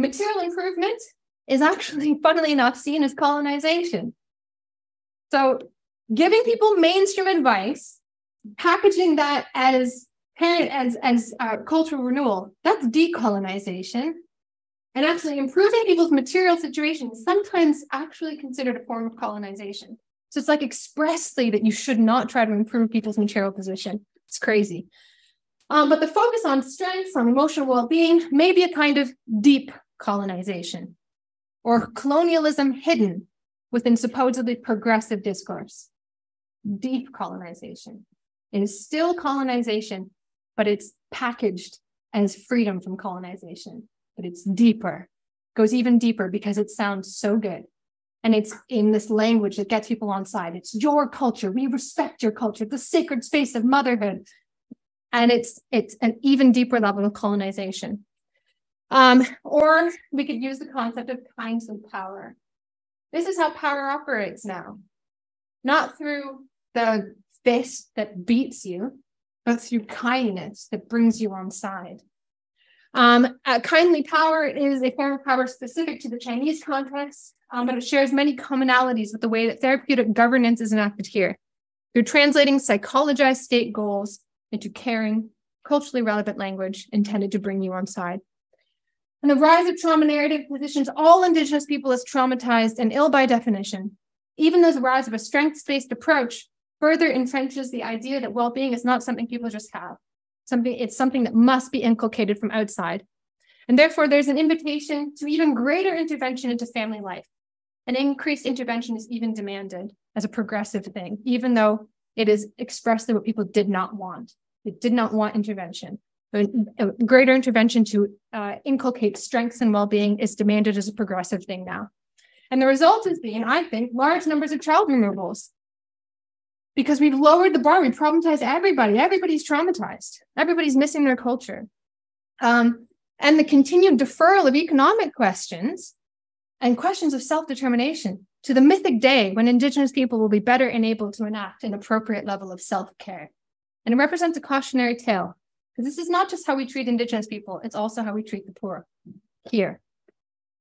material improvement is actually, funnily enough, seen as colonization. So giving people mainstream advice, packaging that as as as uh, cultural renewal, that's decolonization. And actually improving people's material situation is sometimes actually considered a form of colonization. So it's like expressly that you should not try to improve people's material position. It's crazy. Um, but the focus on strengths, on emotional well-being, may be a kind of deep colonization or colonialism hidden within supposedly progressive discourse. Deep colonization. It is still colonization, but it's packaged as freedom from colonization. But it's deeper, goes even deeper because it sounds so good. And it's in this language that gets people on side. It's your culture. We respect your culture, the sacred space of motherhood. And it's it's an even deeper level of colonization. Um, or we could use the concept of kindly power. This is how power operates now, not through the fist that beats you, but through kindness that brings you on side. Um, uh, kindly power is a form of power specific to the Chinese context, um, but it shares many commonalities with the way that therapeutic governance is enacted here through translating psychologized state goals into caring, culturally relevant language intended to bring you on side. And the rise of trauma narrative positions all Indigenous people as traumatized and ill by definition. Even the rise of a strengths based approach further entrenches the idea that well being is not something people just have. Something, it's something that must be inculcated from outside. And therefore, there's an invitation to even greater intervention into family life. An increased intervention is even demanded as a progressive thing, even though it is expressly what people did not want. They did not want intervention greater intervention to uh, inculcate strengths and well-being is demanded as a progressive thing now. And the result has been, I think, large numbers of child removals. Because we've lowered the bar, we problematize everybody. Everybody's traumatized. Everybody's missing their culture. Um, and the continued deferral of economic questions and questions of self-determination to the mythic day when Indigenous people will be better enabled to enact an appropriate level of self-care. And it represents a cautionary tale because this is not just how we treat Indigenous people, it's also how we treat the poor here,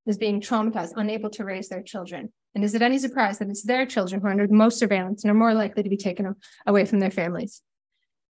as being traumatized, unable to raise their children. And is it any surprise that it's their children who are under the most surveillance and are more likely to be taken away from their families?